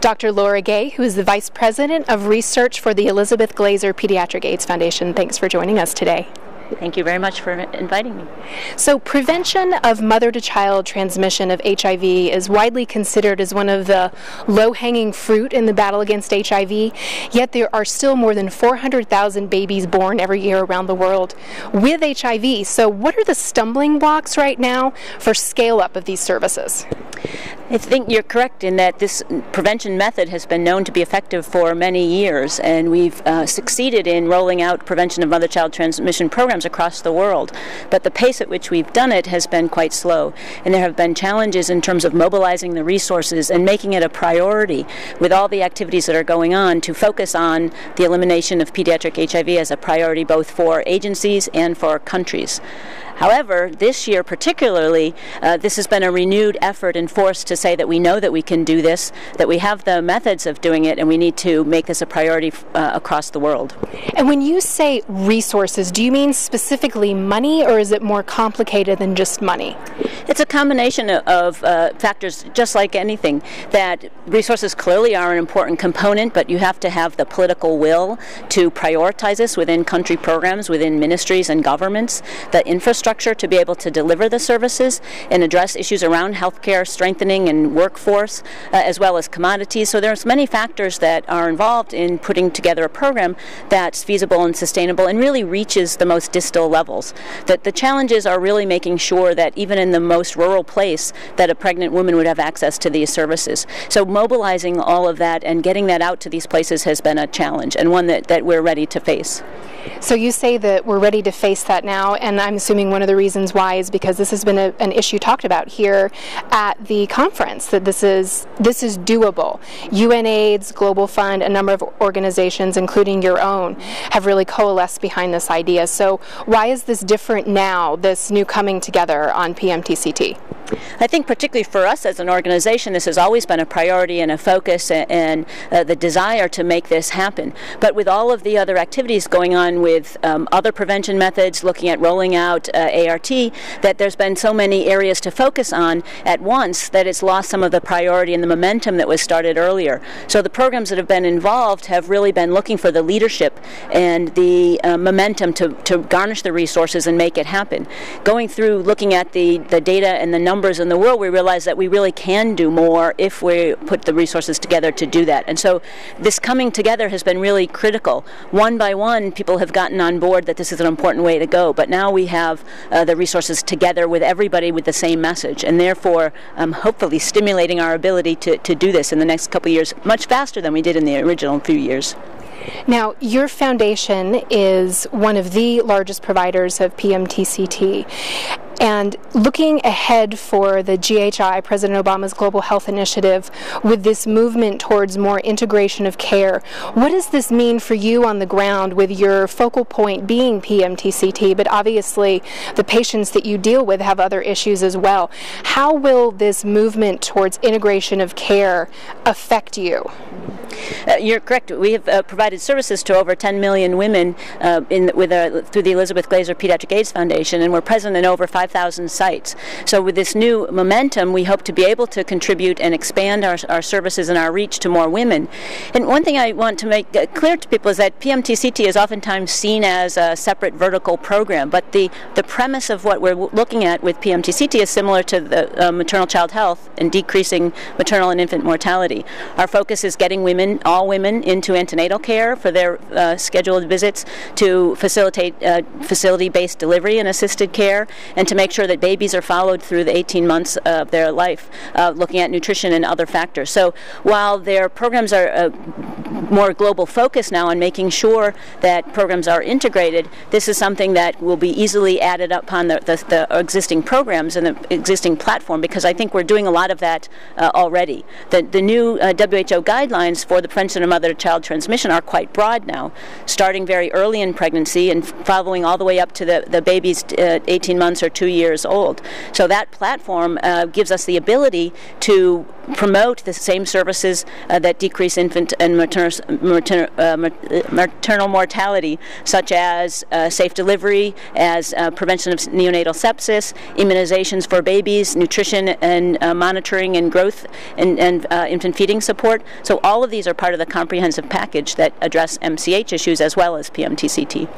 Dr. Laura Guay, who is the Vice President of Research for the Elizabeth Glaser Pediatric AIDS Foundation. Thanks for joining us today. Thank you very much for inviting me. So, prevention of mother to child transmission of HIV is widely considered as one of the low hanging fruit in the battle against HIV, yet there are still more than 400,000 babies born every year around the world with HIV. So, what are the stumbling blocks right now for scale up of these services? I think you're correct in that this prevention method has been known to be effective for many years, and we've uh, succeeded in rolling out prevention of mother child transmission programs across the world. But the pace at which we've done it has been quite slow, and there have been challenges in terms of mobilizing the resources and making it a priority with all the activities that are going on to focus on the elimination of pediatric HIV as a priority both for agencies and for countries. However, this year particularly, uh, this has been a renewed effort and force to say that we know that we can do this, that we have the methods of doing it, and we need to make this a priority uh, across the world. And when you say resources, do you mean specifically money, or is it more complicated than just money? It's a combination of uh, factors, just like anything. That resources clearly are an important component, but you have to have the political will to prioritize this within country programs, within ministries and governments, the infrastructure infrastructure to be able to deliver the services and address issues around healthcare strengthening workforce, uh, as well as commodities. So there's many factors that are involved in putting together a program that's feasible and sustainable and really reaches the most distal levels. That the challenges are really making sure that even in the most rural place, that a pregnant woman would have access to these services. So mobilizing all of that and getting that out to these places has been a challenge and one that, that we're ready to face. So you say that we're ready to face that now, and I'm assuming one of the reasons why is because this has been a, an issue talked about here at the conference that this is this is doable. UNAIDS, Global Fund, a number of organizations, including your own, have really coalesced behind this idea. So why is this different now? This new coming together on PMTCT. I think particularly for us as an organization, this has always been a priority and a focus and, and uh, the desire to make this happen. But with all of the other activities going on with um, other prevention methods, looking at rolling out uh, ART, that there's been so many areas to focus on at once that it's lost some of the priority and the momentum that was started earlier. So the programs that have been involved have really been looking for the leadership and the uh, momentum to, to garnish the resources and make it happen. Going through looking at the, the data and the numbers in the world, we realize that we really can do more if we put the resources together to do that. And so this coming together has been really critical. One by one, people have gotten on board that this is an important way to go. But now we have uh, the resources together with everybody with the same message, and therefore, um, hopefully, stimulating our ability to, to do this in the next couple of years much faster than we did in the original few years. Now, your foundation is one of the largest providers of PMTCT. And looking ahead for the GHI, President Obama's Global Health Initiative, with this movement towards more integration of care, what does this mean for you on the ground with your focal point being PMTCT, but obviously the patients that you deal with have other issues as well? How will this movement towards integration of care affect you? Uh, you're correct. We have uh, provided services to over 10 million women uh, in, with a, through the Elizabeth Glaser Pediatric AIDS Foundation, and we're present in over 5,000 sites. So, with this new momentum, we hope to be able to contribute and expand our, our services and our reach to more women. And one thing I want to make uh, clear to people is that PMTCT is oftentimes seen as a separate vertical program, but the, the premise of what we're looking at with PMTCT is similar to the uh, maternal child health and decreasing maternal and infant mortality. Our focus is getting women, all women, into antenatal care for their uh, scheduled visits to facilitate uh, facility-based delivery and assisted care, and to make sure that babies are followed through the 18 months of their life, uh, looking at nutrition and other factors. So while their programs are uh, more global focus now on making sure that programs are integrated, this is something that will be easily added upon the, the, the existing programs and the existing platform because I think we're doing a lot of that uh, already. The, the new uh, WHO guidelines for the prevention of mother-to-child transmission are quite broad now, starting very early in pregnancy and following all the way up to the, the baby's uh, 18 months or two years old. So that platform uh, gives us the ability to promote the same services uh, that decrease infant and maternal uh, maternal mortality, such as uh, safe delivery, as uh, prevention of neonatal sepsis, immunizations for babies, nutrition and uh, monitoring and growth and, and infant feeding support. So all of these are part of the comprehensive package that address MCH issues as well as PMTCT.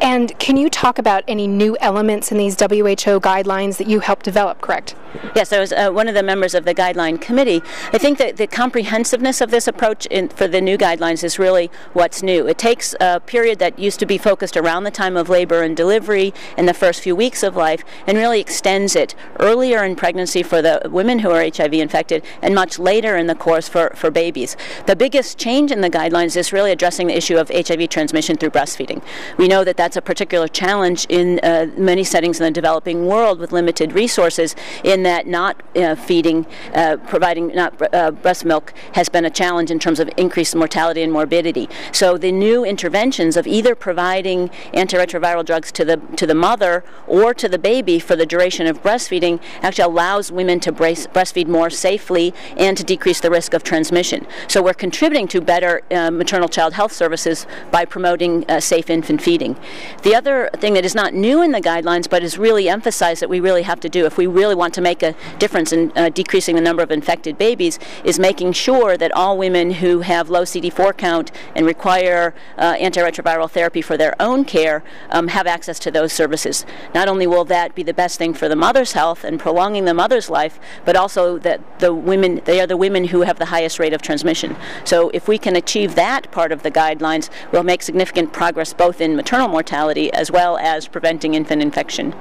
And can you talk about any new elements in these WHO guidelines that you helped develop, correct? Yes, I was uh, one of the members of the guideline committee. I think that the comprehensiveness of this approach in, for the new guidelines is really what's new. It takes a period that used to be focused around the time of labor and delivery in the first few weeks of life and really extends it earlier in pregnancy for the women who are HIV infected and much later in the course for, for babies. The biggest change in the guidelines is really addressing the issue of HIV transmission through breastfeeding. We know that that's a particular challenge in uh, many settings in the developing world with limited resources in that not uh, feeding, uh, providing not uh, breast milk has been a challenge in terms of increased mortality and morbidity. So the new interventions of either providing antiretroviral drugs to the to the mother or to the baby for the duration of breastfeeding actually allows women to brace, breastfeed more safely and to decrease the risk of transmission. So we're contributing to better uh, maternal child health services by promoting uh, safe infant feeding. The other thing that is not new in the guidelines but is really emphasized that we really have to do if we really want to make a difference in uh, decreasing the number of infected babies is making sure that all women who have low CD4 count and require uh, antiretroviral therapy for their own care um, have access to those services. Not only will that be the best thing for the mother's health and prolonging the mother's life, but also that the women they are the women who have the highest rate of transmission. So if we can achieve that part of the guidelines, we'll make significant progress both in maternal mortality as well as preventing infant infection.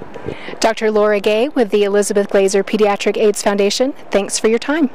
Dr. Laura Guay with the Elizabeth Glaser Pediatric AIDS Foundation, thanks for your time.